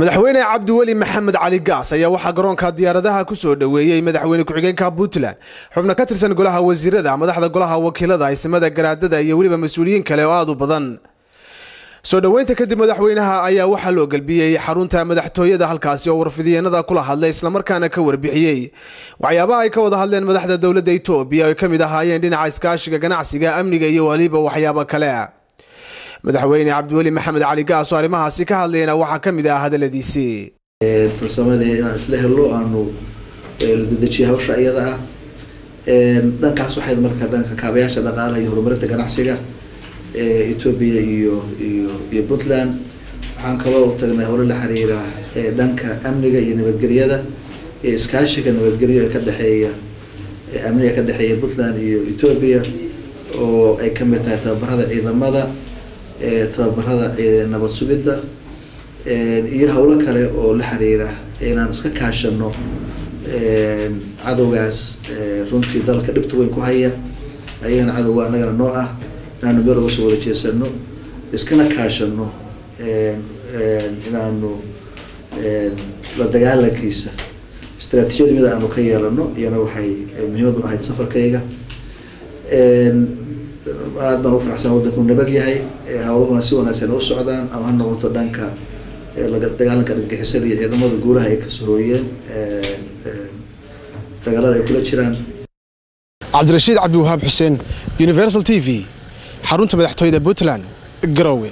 madaxweyne cabdiweli maxamed cali gaas ayaa waxaa garoonka diyaaradaha ku soo dhoweeyey madaxweyne ku-xigeenka puntland. Xubno ka tirsan golaha wasiirada madaxda golaha wakiilada aysimada garaadada iyo weliba mas'uuliyiin kale oo aada u badan. Soo dhoweynta kadib madaxweynaha ayaa waxaa loo gelbiyey xarunta madaxtooyada halkaasi oo warfidiyeenada kula hadlay islamarkaana ka warbixiyey. Waxyaabaha ay ka wada hadleen madaxda dowladda etoobiya ay ka mid ahaayeen dhinaca iskaashiga ganacsiga amniga iyo waliba waxyaabo kale madaxweyne cabdiweli maxamed cali gaas oo arrimahaasi ka hadlayna waxaa ka mid ah hadaladiisii. Farsamadii inaan isla helo aanu dedejiyo hawsha iyada ah. Dhankaas waxayd marka dhanka kaabayaasha dhaqaalaha iyo horumarinta ganacsiga etoobiya iyo iyo iyo puntland waxaan kaloo tagnay howlo la xiriira dhanka amniga iyo nabadgelyada iyo iskaashiga nabadgelyo ee ka dhexeeya amniga ka dhexeeya puntland iyo etoobiya oo ay ka mid tahay tababarada ciidamada tababarada nabad sugidda iyo howlo kale oo la xiriira inaan iska kaashano cadowgaas runtii dalka dhibta weyn ku haya. Ayagana cadowga anagana noo ah. Inaanu meel uga soo wada jeesano iskana kaashano inaanu la dagaalankiisa. Istraatiijiyada mida aanu ka yeelano iyana waxay muhiimad u ahayd safarkayga aada baan ugu faraxsan waddanku nabad yahay hawlahuna si wanaagsan u socdaan ama ha noqoto dhanka dagaalanka argagixisada iyo ciidamada guulaha ay ka soo hooyeen dagaalada ay kula jiraan. Cabdirashiid cabdiwahaab xuseen universal t v xarunta madaxtooyada puntland garowe